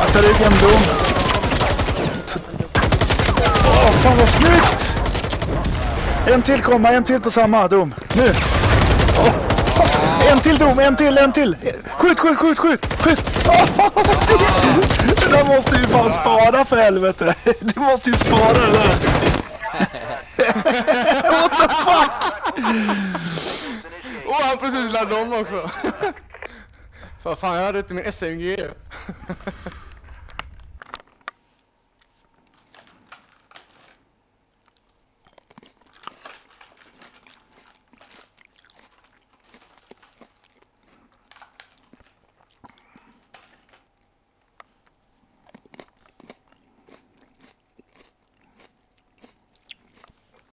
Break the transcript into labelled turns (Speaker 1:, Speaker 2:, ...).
Speaker 1: Akta ryggen dom. Åh, fan vad snyggt! En till komma, en till på samma dom. Nu! Oh. En till dom, en till, en till! Skjut, skjut, skjut, skjut! skjut. Oh, det- Det där måste ju fan spara för helvete! Du måste ju spara det där! What the fuck!
Speaker 2: Åh, oh, han precis laddade om också! För fan, jag hade inte min SMG.